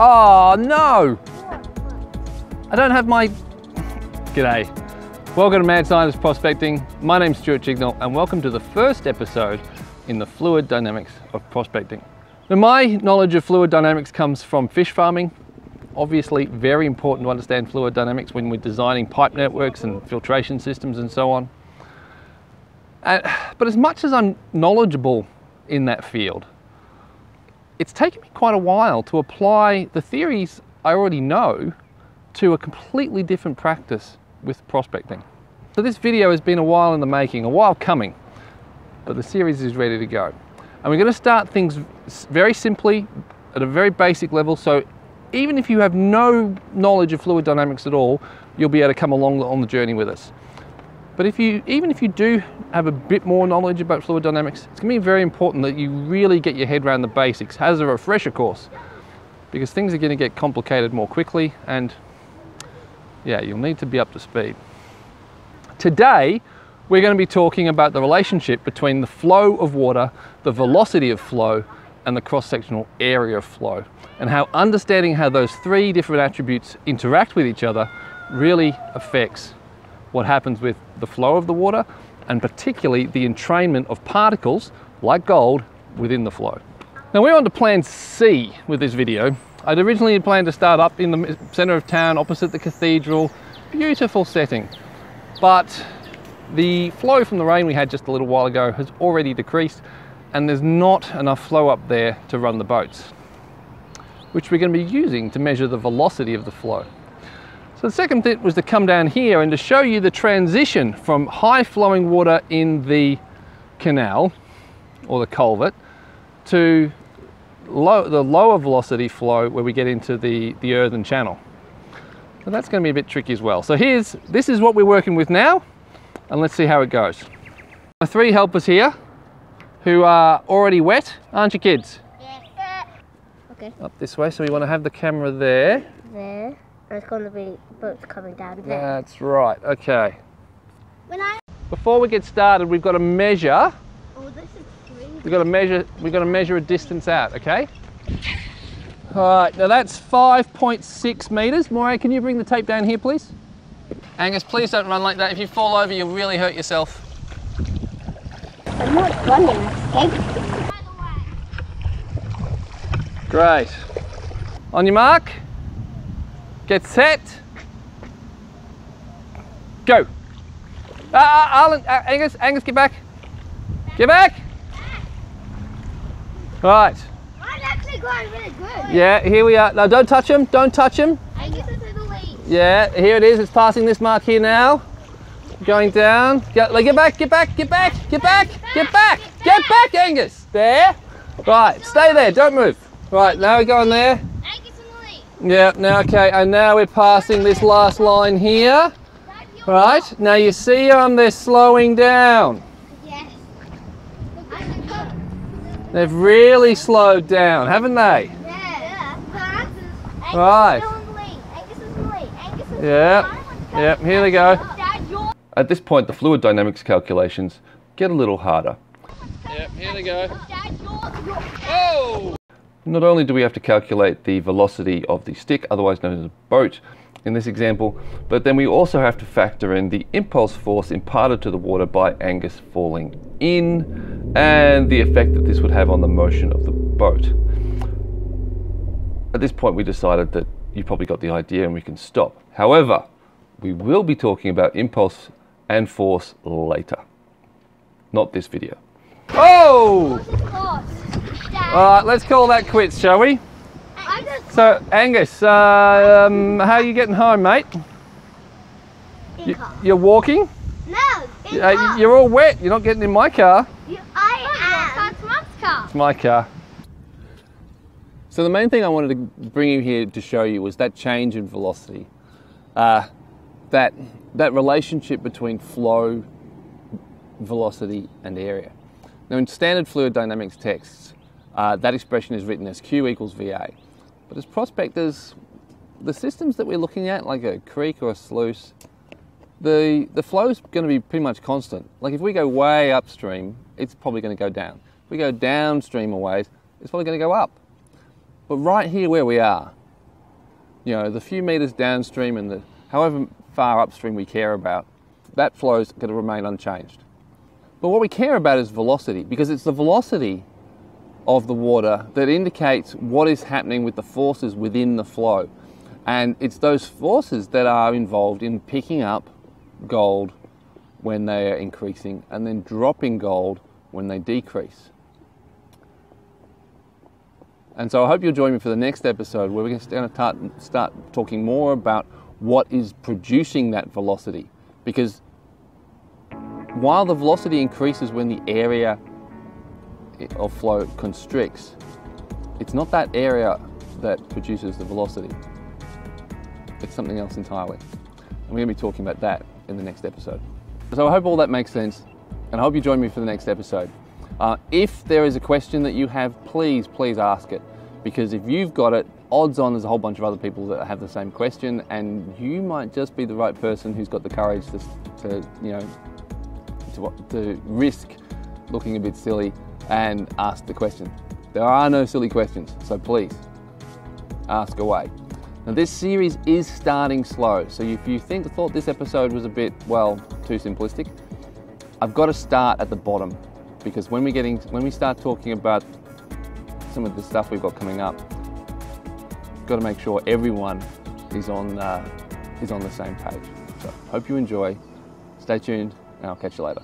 Oh no! I don't have my... G'day. Welcome to Mad Scientist Prospecting. My name's Stuart Chignell and welcome to the first episode in the fluid dynamics of prospecting. Now my knowledge of fluid dynamics comes from fish farming. Obviously very important to understand fluid dynamics when we're designing pipe networks and filtration systems and so on. And, but as much as I'm knowledgeable in that field, it's taken me quite a while to apply the theories I already know to a completely different practice with prospecting. So this video has been a while in the making, a while coming, but the series is ready to go. And we're going to start things very simply at a very basic level. So even if you have no knowledge of fluid dynamics at all, you'll be able to come along on the journey with us. But if you, even if you do have a bit more knowledge about fluid dynamics, it's to be very important that you really get your head around the basics as a refresher course because things are going to get complicated more quickly and yeah, you'll need to be up to speed. Today, we're going to be talking about the relationship between the flow of water, the velocity of flow, and the cross-sectional area of flow, and how understanding how those three different attributes interact with each other really affects what happens with the flow of the water and particularly the entrainment of particles like gold within the flow. Now we're on to plan C with this video. I'd originally planned to start up in the centre of town opposite the cathedral, beautiful setting. But the flow from the rain we had just a little while ago has already decreased and there's not enough flow up there to run the boats, which we're going to be using to measure the velocity of the flow. So the second bit was to come down here and to show you the transition from high flowing water in the canal or the culvert to low, the lower velocity flow where we get into the, the earthen channel. So that's going to be a bit tricky as well. So here's, this is what we're working with now and let's see how it goes. The three helpers here who are already wet, aren't you kids? Yeah. Okay. Up this way, so we want to have the camera there. There. There's going to be boats coming down there. That's right, okay. When I. Before we get started, we've got to measure. Oh, this is three. We've got to measure. We've got to measure a distance out. Okay. All right. Now that's 5.6 meters. Moira, can you bring the tape down here, please? Angus, please don't run like that. If you fall over, you'll really hurt yourself. I'm not running. I'm. Great. On your mark. Get set. Go. Uh, uh, Arlen, uh, Angus, Angus, get back. Get back. Right. I'm actually going really good. Yeah, here we are. No, don't touch him. Don't touch him. Angus is in the lead. Yeah, here it is. It's passing this mark here now. Going down. Get, like, get back, get back, get back, get back, get back, get back, Angus. There. Right, stay there. Don't move. Right, now we're going there. Angus in the lead. Yeah, now, okay, and now we're passing this last line here. Right, now you see them, they're slowing down. Yes. I'm the coach. They've really slowed down, haven't they? Yeah. yeah. Angus Right. is still in the. Angus is in the. Angus is in Yep. lead. Yep, here they go. At this point, the fluid dynamics calculations get a little harder. Yep, here they go. Dad, you're. you're. Oh! Not only do we have to calculate the velocity of the stick, otherwise known as a boat in this example, but then we also have to factor in the impulse force imparted to the water by Angus falling in and the effect that this would have on the motion of the boat. At this point, we decided that you probably got the idea and we can stop. However, we will be talking about impulse and force later, not this video. Oh! Close. Dad. All right, let's call that quits, shall we? So, Angus, uh, um, how are you getting home, mate? In You, car. you're walking? No. In Uh, car. you're all wet. You're not getting in my car. You, I am. That's Mom's car. It's my car. So the main thing I wanted to bring you here to show you was that change in velocity, uh, that that relationship between flow, velocity, and area. Now, in standard fluid dynamics texts, uh, that expression is written as Q equals VA. But as prospectors, the systems that we're looking at, like a creek or a sluice, the the flow is going to be pretty much constant. Like if we go way upstream, it's probably going to go down. If we go downstream a ways, it's probably going to go up. But right here where we are, you know, the few meters downstream and the however far upstream we care about, that flow is going to remain unchanged. But what we care about is velocity because it's the velocity of the water that indicates what is happening with the forces within the flow. And it's those forces that are involved in picking up gold when they are increasing and then dropping gold when they decrease. And so I hope you'll join me for the next episode where we're going to start, talking more about what is producing that velocity. Because while the velocity increases when the area of flow constricts, it's not that area that produces the velocity. It's something else entirely. And we're going to be talking about that in the next episode. So I hope all that makes sense, and I hope you join me for the next episode. Uh, if there is a question that you have, please, please ask it. Because if you've got it, odds on there's a whole bunch of other people that have the same question, and you might just be the right person who's got the courage to, to you know, to, to risk looking a bit silly and ask the question. There are no silly questions, so please ask away. Now, this series is starting slow, so if you think thought this episode was a bit, well, too simplistic, I've got to start at the bottom because when we getting when we start talking about some of the stuff we've got coming up, got to make sure everyone is on uh, is on the same page. So hope you enjoy. Stay tuned, and I'll catch you later.